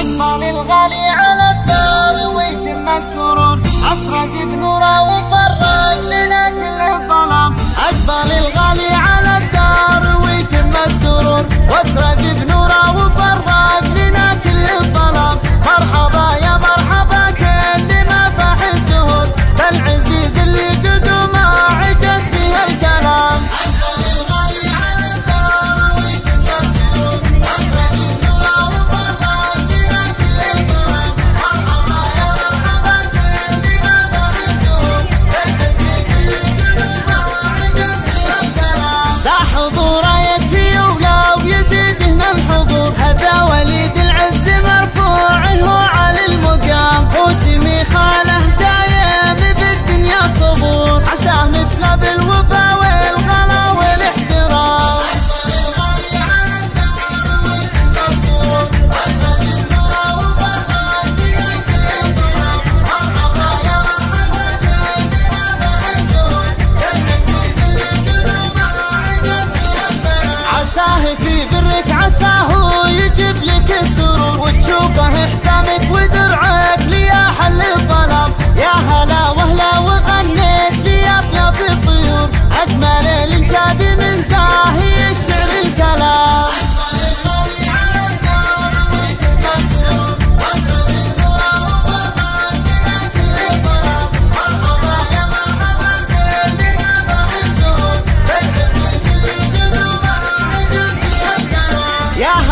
أطفال الغالي على الدار ويتم السرور. أسرج بنوره وفرح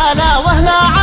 هلا وهلا